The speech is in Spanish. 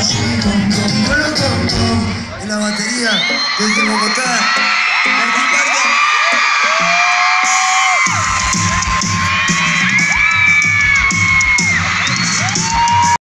En la batería desde Bogotá,